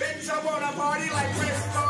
Bitch, I'm on a party like Chris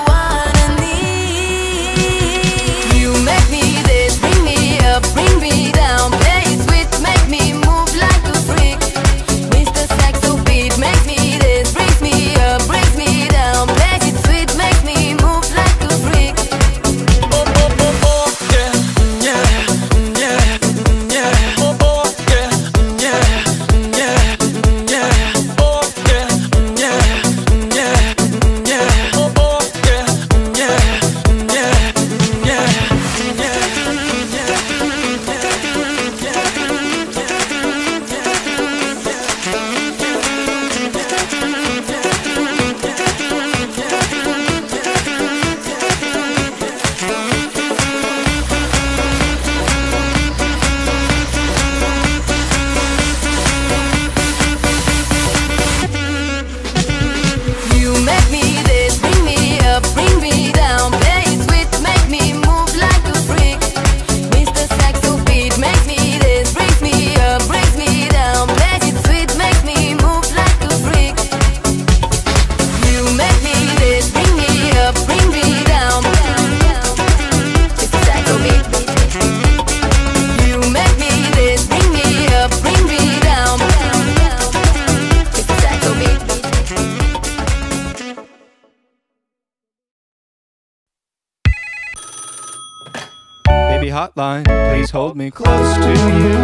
Baby hotline, please hold me close to you.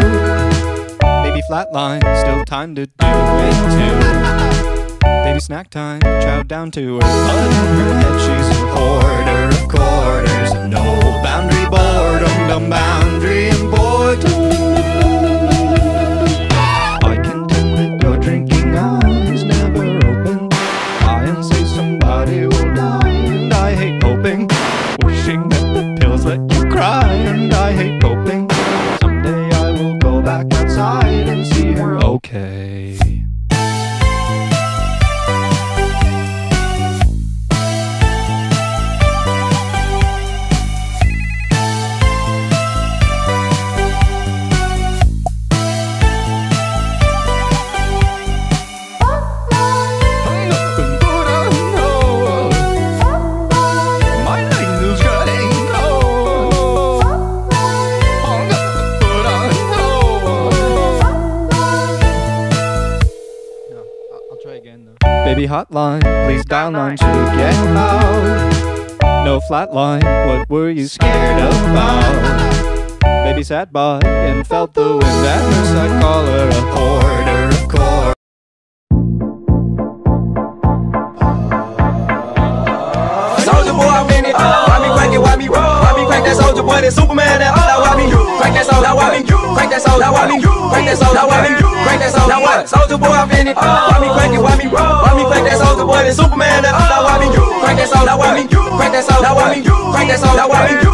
Baby flatline, still time to do it too. Baby snack time, chow down to her. Under her head, she's a hoarder of quarters, no boundary boredom, no say Baby hotline, please dial 9 to get out. No flatline, what were you scared about? Baby sat by and felt the wind at her side her a quarter of course. that Soulja Boy, that Superman, that all I want me. Crank that soul, I want me. Crank that soul, I want me. Crank that soul, I want me soldier? Now what? Soulja Boy, I'm in it. Why me crank it? Why me roll? Why me crank that Soulja Boy? That Superman? Now why me crank that soldier? Now why me crank that soldier? Now why me crank that soldier? Now why me